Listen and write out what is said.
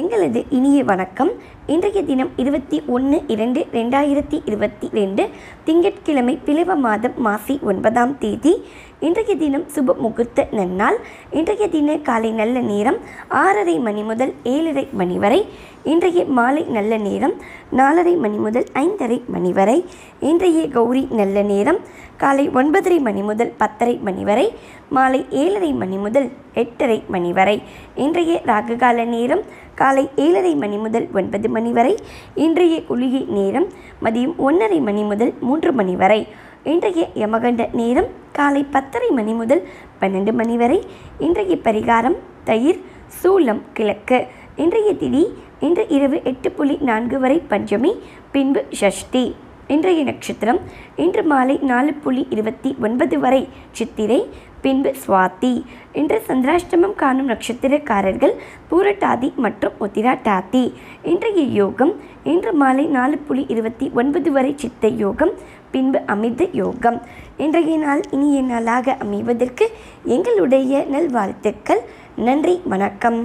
எங்களது இனிய வணக்கம். இன்றைய தினம் இருபத்தி ஒன்று இரண்டு ரெண்டாயிரத்தி இருபத்தி ரெண்டு திங்கட்கிழமை பிளவ மாதம் மாசி ஒன்பதாம் தேதி. இன்றைய தினம் சுப முகூர்த்த நன்னாள். இன்றைய தின காலை நல்ல நேரம் ஆறரை மணி முதல் ஏழரை மணி வரை. இன்றைய மாலை நல்ல நேரம் நாலரை மணி முதல் ஐந்தரை மணி வரை. இன்றைய கௌரி நல்ல நேரம் காலை ஒன்பதரை மணி முதல் பத்தரை மணி வரை. மாலை ஏழரை மணி முதல் எட்டரை மணி வரை. இன்றைய ராகுகால நேரம் காலை ஏழரை மணி முதல் ஒன்பது மணி வரை. இன்றைய குளிகை நேரம் மதியம் ஒன்றரை மணி முதல் மூன்று மணி வரை. இன்றைய யமகண்ட நேரம் காலை பத்தரை மணி முதல் பன்னெண்டு மணி வரை. இன்றைய பரிகாரம் தயிர் சூலம் கிழக்கு. இன்றைய திதி இன்று இரவு எட்டு புள்ளி நான்கு வரை பஞ்சமி பின்பு ஷஷ்டி. இன்றைய நட்சத்திரம் இன்று மாலை நாலு புள்ளி இருபத்தி ஒன்பது வரை சித்திரை பின்பு சுவாதி. இன்று சந்திராஷ்டமம் காணும் நட்சத்திரக்காரர்கள் பூரட்டாதி மற்றும் உத்திராட்டாதி. இன்றைய யோகம் இன்று மாலை நாலு புள்ளி இருபத்தி ஒன்பது வரை சித்த யோகம் பின்பு அமிர்த யோகம். இன்றைய நாள் இனிய நாளாக அமைவதற்கு எங்களுடைய நல்வாழ்த்துக்கள். நன்றி வணக்கம்.